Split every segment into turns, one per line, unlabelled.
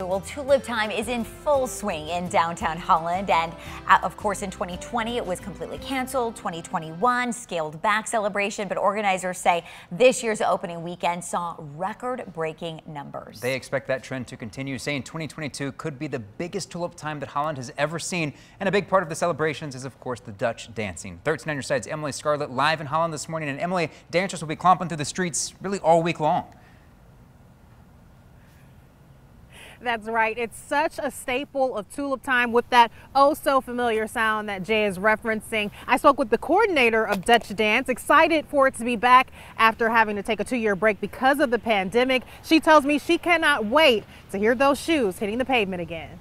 Well, Tulip Time is in full swing in downtown Holland, and uh, of course, in 2020 it was completely canceled. 2021 scaled back celebration, but organizers say this year's opening weekend saw record-breaking numbers.
They expect that trend to continue, saying 2022 could be the biggest Tulip Time that Holland has ever seen, and a big part of the celebrations is, of course, the Dutch dancing. 13 on your side's Emily Scarlett live in Holland this morning, and Emily, dancers will be clomping through the streets really all week long.
That's right. It's such a staple of Tulip Time with that oh so familiar sound that Jay is referencing. I spoke with the coordinator of Dutch Dance, excited for it to be back after having to take a two year break because of the pandemic. She tells me she cannot wait to hear those shoes hitting the pavement again.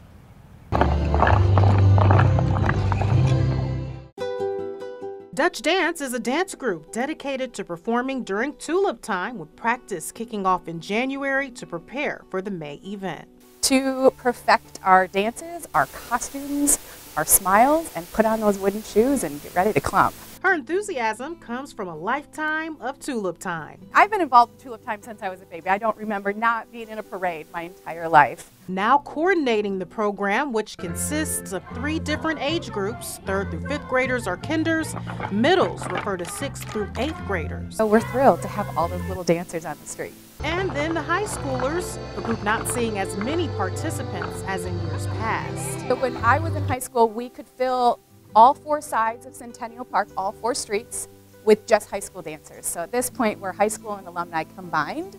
Dutch Dance is a dance group dedicated to performing during Tulip Time with practice kicking off in January to prepare for the May event
to perfect our dances, our costumes, our smiles, and put on those wooden shoes and get ready to clump.
Her enthusiasm comes from a lifetime of Tulip Time.
I've been involved in Tulip Time since I was a baby. I don't remember not being in a parade my entire life.
Now coordinating the program, which consists of three different age groups. Third through fifth graders are kinders. Middles refer to sixth through eighth graders.
So we're thrilled to have all those little dancers on the street.
And then the high schoolers, a group not seeing as many participants as in years past.
So when I was in high school, we could fill all four sides of Centennial Park, all four streets, with just high school dancers. So at this point, we're high school and alumni combined.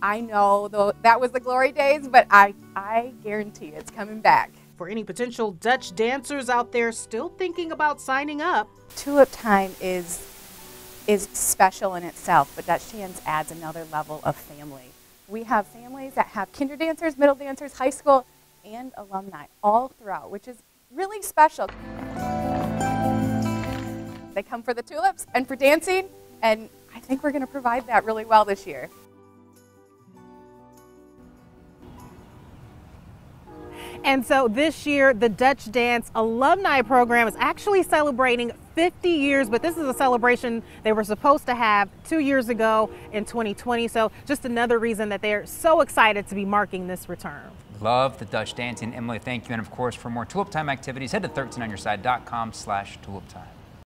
I know though that was the glory days, but I, I guarantee it's coming back.
For any potential Dutch dancers out there still thinking about signing up,
Tulip Time is is special in itself, but Dutch Dance adds another level of family. We have families that have kinder dancers, middle dancers, high school, and alumni all throughout, which is really special. They come for the tulips and for dancing, and I think we're going to provide that really well this year.
And so this year, the Dutch Dance Alumni Program is actually celebrating 50 years, but this is a celebration they were supposed to have two years ago in 2020. So just another reason that they're so excited to be marking this return.
Love the Dutch dancing. Emily, thank you. And of course, for more Tulip Time activities, head to 13onyourside.com slash tulip time.